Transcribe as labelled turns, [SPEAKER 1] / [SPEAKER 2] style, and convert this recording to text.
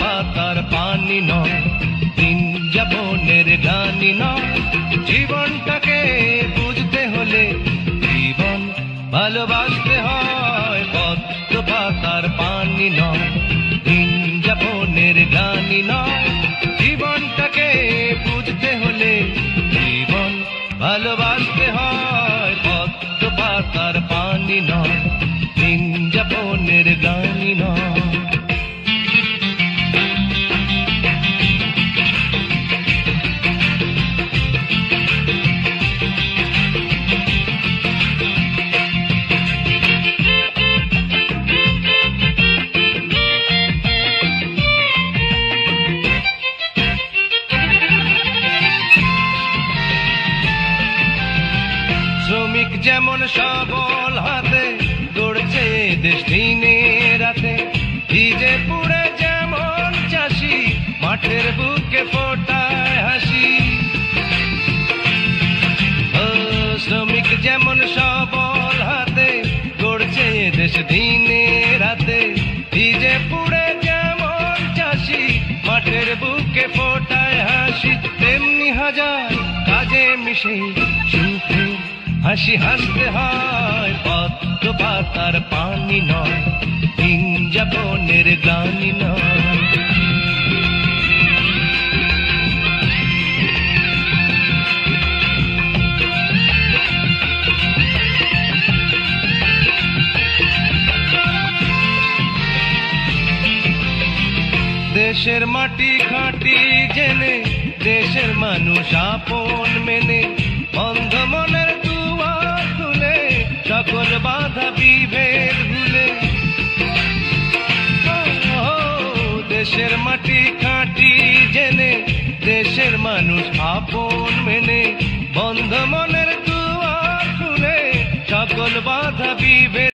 [SPEAKER 1] পাতার পানি নয় দিন যাপনের গানি নয় জীবনটাকে ভালোবাসতে হয় পদ্ম পাতার পানি নয়, দিন যাপনের গানি নয়। জীবনটাকে বুঝতে হলে জীবন ভালোবাসতে হয় পদ্ম পাতার পানি নয়। শ্রমিক যেমন সবল হাতে দৌড়ছে দেশ রাতে ভিজে পুড়ে যেমন চাষি, মাঠের বুকে ফোটায় হাসি। শ্রমিক যেমন সবল হাতে গড়ছে দেশ রাতে ভিজে পুড়ে যেমন চাষি, মাঠের বুকে ফোটায় হাসি, তেমনি হাজার কাজে মিশে হাসি হাসতে হয় পদ্ম পাতার পানি নয় যাপনের গ্লানি নয়। দেশের মাটি খাটি জেনে, দেশের মানুষ আপন মেনে বাধা বিভেদ ভুলে। দেশের মাটি খাঁটি জেনে, দেশের মানুষ আপন মেনে, বন্ধ মনের দুয়ার খুলে, সকল বাধা বিভেদ